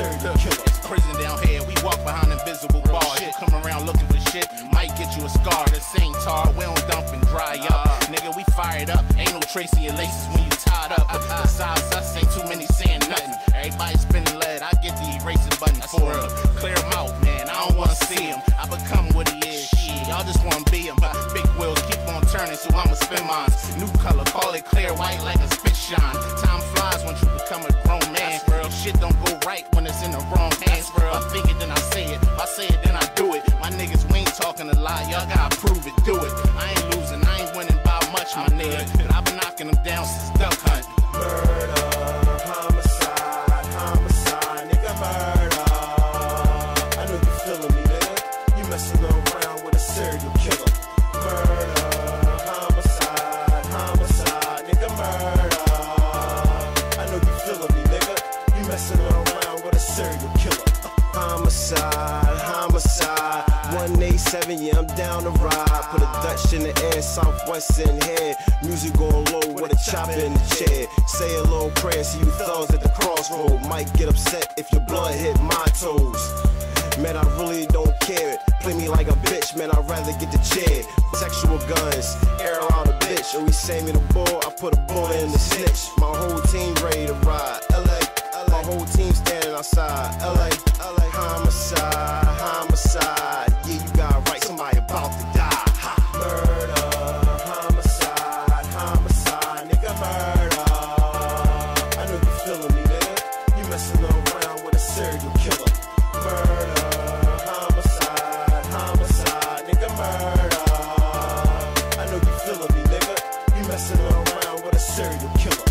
serial killer. It's prison down here. We walk behind invisible bars. You come around looking for shit, might get you a scar. The same tar, we don't dump and dry up. Nigga, we fired up. Ain't no trace in your laces when you tied up. Besides us, ain't too many saying nothing. Everybody spinning lead. I get the erasing button for him. Clear him out, man. I don't wanna see him. I become what he is. Shit, y'all just wanna be him. Big wheels keep on turning, so I'ma spin mine. New color, call it clear white like a spit shine. Time flies once you become a grown man. Real shit don't go right when it's in the wrong hands. I think it, then I say it. I say it, then I do it. My niggas, we ain't talking a lot. Y'all gotta prove it, do it. I ain't losing, I ain't winning by much, my nigga. But I've been knocking them down since duck hunt. Murder, homicide, homicide, nigga, murder. I know you feeling me, nigga. You messing around with a serial killer. Serial killer. Homicide, homicide. 187, yeah, I'm down to ride. Put a Dutch in the air, Southwest in head. Music on low with a chopper in the chair. Say a little prayer, see you thugs at the crossroad. Might get upset if your blood hit my toes. Man, I really don't care. Play me like a bitch, man, I'd rather get the chair. Sexual guns, air out a bitch. Or we say me the bull, I put a bullet in the snitch. My whole outside. LA, LA, homicide, homicide. Yeah, you got right, somebody about to die. Murder, homicide, homicide, nigga, murder. I know you feeling me, nigga. You messing around with a serial killer. Murder, homicide, homicide, nigga, murder. I know you feeling me, nigga. You messing around with a serial killer.